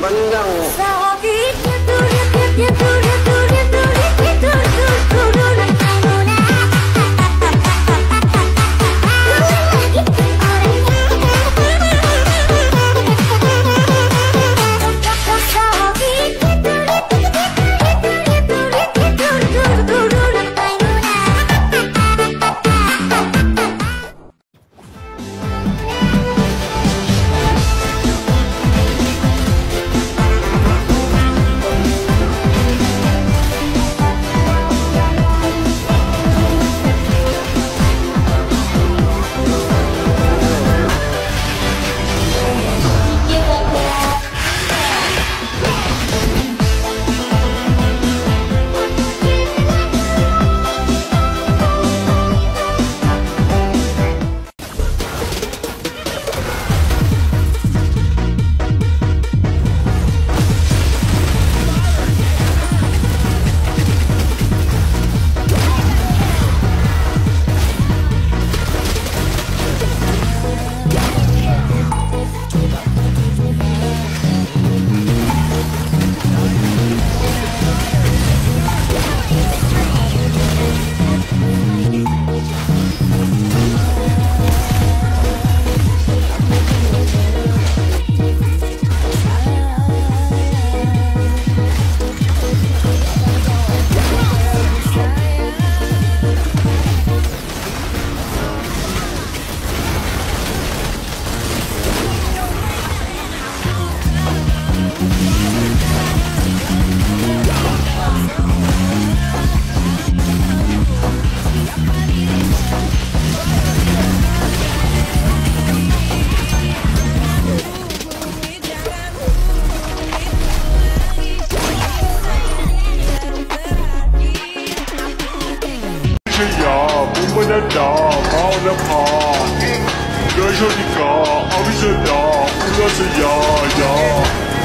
panjang ดอมองนภาโดยชนิกาอวิชดาอุรัสยายา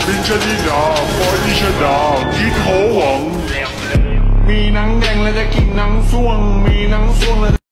ลินชนิดาฟอยนิชดาคิดโหวัง มีหนังแดงแล้วจะกินหนังส้วง มีหนังส้วงแล้ว